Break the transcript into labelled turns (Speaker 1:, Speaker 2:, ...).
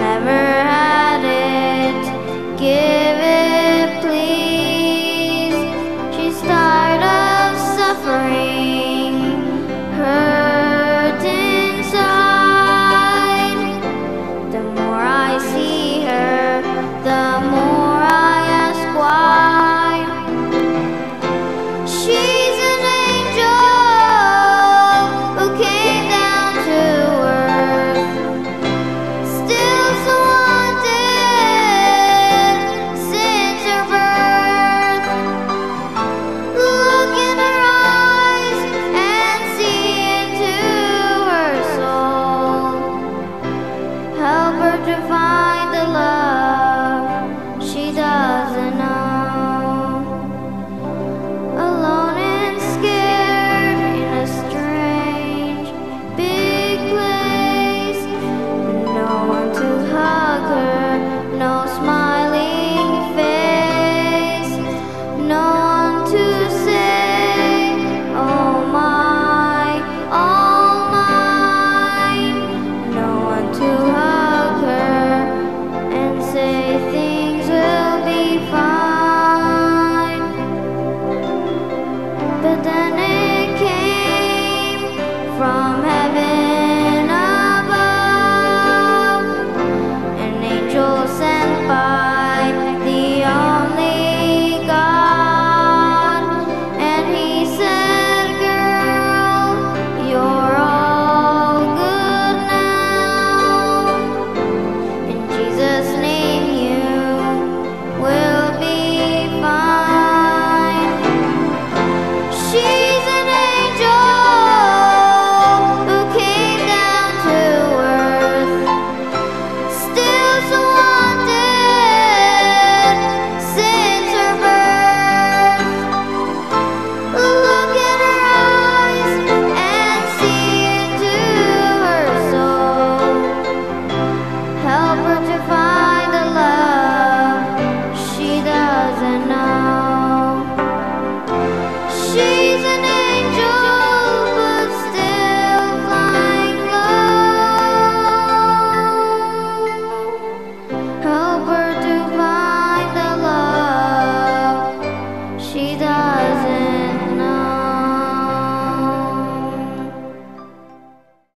Speaker 1: never had it. season.